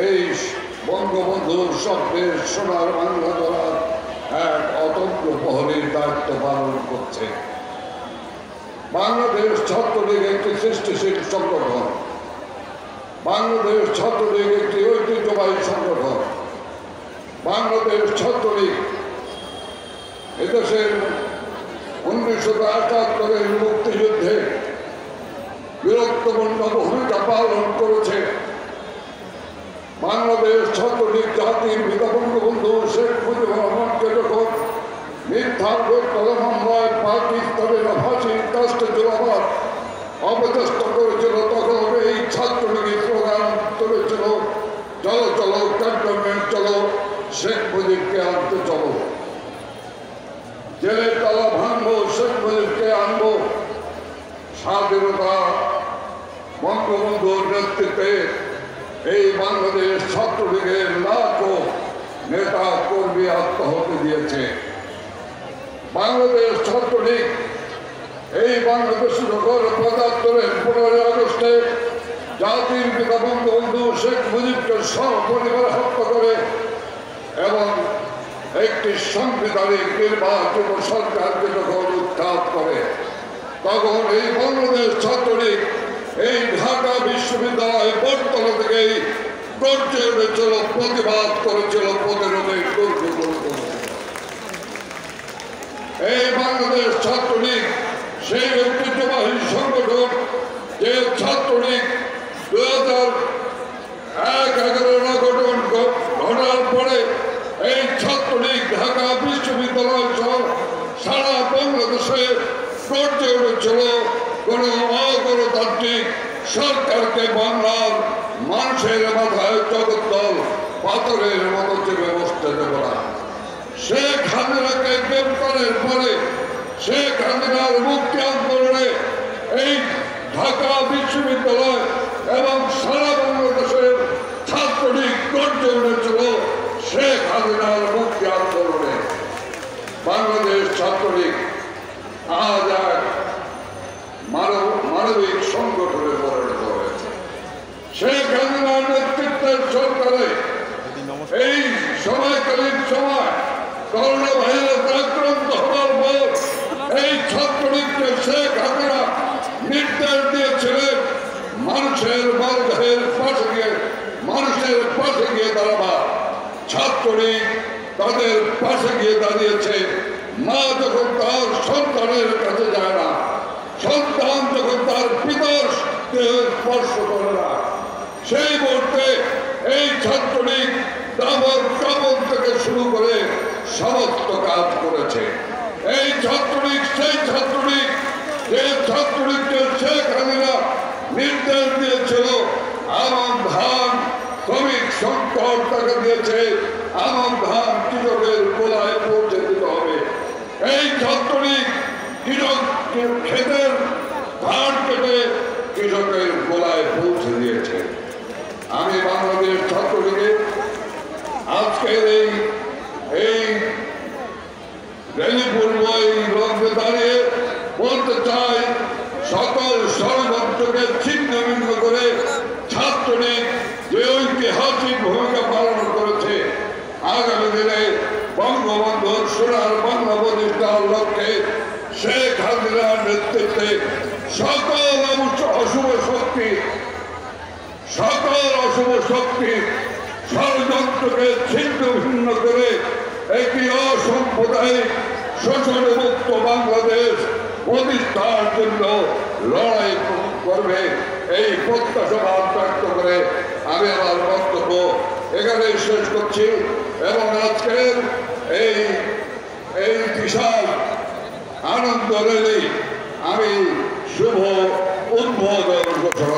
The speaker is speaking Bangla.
এই বঙ্গবন্ধুর স্বপ্নের সোনার বাংলা ধরার এক অতন্ত্র প্রহরীর দায়িত্ব পালন করছে। বাংলাদেশ ছাত্রলীগ একটি সৃষ্টিশীল সংগঠন। বাংলাদেশ ছাত্রলীগ একটি ঐতিহ্যবাহী সংগঠন। বাংলাদেশ ছাত্রলীগ এদেশের উনিশশো আটাত্তরের মুক্তিযুদ্ধে বীরত্বপূর্ণ ভূমিকা পালন করেছে। বাংলাদেশ ছাত্রলীগ জাতির পিতা বঙ্গবন্ধু শেখ মুজিবুর রহমানকে যখন মিথ্যার গোত্তলা মামলায় পাকিস্তানের ফাঁসির কাস্টে জোরাবাদ অপচেষ্ট করেছিল, তখন এই ছাত্রলীগের স্লোগান তুলেছিল চলো চলো, ক্যান্টনমেন্ট, চলো, শেখ মুজিবকে আনতে চলো। জেলের তালা ভাঙবো, শেখ মুজিবকে আনব। স্বাধীনতা বঙ্গবন্ধুর নেতৃত্বে এই বাংলাদেশ ছাত্রলীগের লাখো নেতা কর্মী আত্মহত্যা দিয়েছে। বাংলাদেশ ছাত্রলীগ এই বাংলাদেশ যখন পঁচাত্তরের পনেরোই আগস্টে জাতির পিতা বঙ্গবন্ধু শেখ মুজিবকে সপরিবার হত্যা করে এবং একটি সাংবিধানিক নির্বাচিত সরকারকে যখন উৎখাত করে, তখন এই বাংলাদেশ ছাত্রলীগ এই ঢাকা বিশ্ববিদ্যালয় বটতলা থেকেই গর্জে উঠেছিল প্রতিবাদ করেছিল এই বাংলাদেশ ছাত্রলীগ, সেই ঐতিহ্যবাহী সংগঠন যে ছাত্রলীগ দু হাজার এক এগারোর গঠন ঘটার পরে এই ছাত্রলীগ ঢাকা বিশ্ববিদ্যালয় সহ সারা বাংলাদেশে গর্জে উঠেছিল কোন সরকারকে বাংলার মানুষের মাথায় জগদ্দল পাথরের মতো চেপে বসতে দেব না। শেখ হাসিনাকে গ্রেপ্তারের পরে শেখ হাসিনার মুক্তি আন্দোলনে এই ঢাকা বিশ্ববিদ্যালয় এবং সারা বাংলাদেশের ছাত্রলীগ গর্জে উঠেছিল শেখ হাসিনার মুক্তি আন্দোলনে। বাংলাদেশ ছাত্রলীগ আজ করোনা ভাইরাস আক্রান্ত হওয়ার পর এই ছাত্রলীগকে শেখ হাসিনা নির্দেশ দিয়েছিলেন, মানুষের বর্গের পাশে গিয়ে, মানুষের পাশে গিয়ে দাঁড়াবা ছাত্রলীগ তাদের পাশে গিয়ে দাঁড়িয়েছে। মা যখন তার সন্তানের কাছে যায় না, সন্তান যখন তার পিতার স্পর্শ করে না, সেই মুহূর্তে এই ছাত্রলীগ দাবর কাপড় থেকে শুরু করে সমস্ত কাজ করেছে। এই ছাত্রলীগ, সেই ছাত্রলীগ যে ছাত্রলীগকে শেখ হাসিনা নির্দেশ দিয়েছিল। আমার ধান শ্রমিক সংকট টাকা দিয়েছে। আমার ধান কৃষকের গোলায় পৌঁছে দিতে হবে। এই ছাত্রলীগ কৃষক ক্ষেতের ধান কেটে কৃষকের গোলায় পৌঁছে দিয়েছে। আমি বাংলাদেশ ছাত্রলীগের আজকের এই রেলিপূর্ব এই লক্ষ্যে দাঁড়িয়ে বলতে চাই সকল ষড়যন্ত্রকে ছিন্ন ভিন্ন করে ছাত্রলীগ যে ঐতিহাসিক ভূমিকা পালন করেছে আগামী দিনে বঙ্গবন্ধুর বাংলা প্রতিষ্ঠার লক্ষ্যে শেখ হাসিনার নেতৃত্বে সকল অশুভ শক্তি, সকল অশুভ শক্তি ষড়যন্ত্রকে ছিন্ন ভিন্ন করে একটি অসাম্প্রদায়িক শোষণ মুক্ত বাংলাদেশ প্রতিষ্ঠার জন্য লড়াই করবে। এই প্রত্যাশা ব্যক্ত করে আমি আমার বক্তব্য এখানে শেষ করছি এবং আজকের এই এই কৃষক আনন্দ রেলি আমি শুভ উদ্বোধন